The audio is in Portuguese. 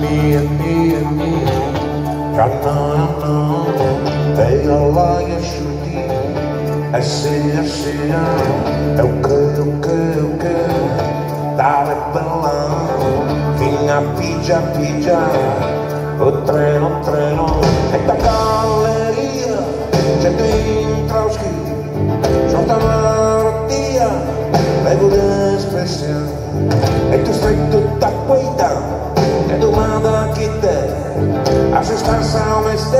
me, and me, and me. Já não, não, veio lá e chuti. Assim, assim, é o que, o que, o que. Dare pelão, vinha pija, pija. O treno, o treno, é da galeria. Já tem Trauski, já está marotia. Pego de expressão, te, a me esté.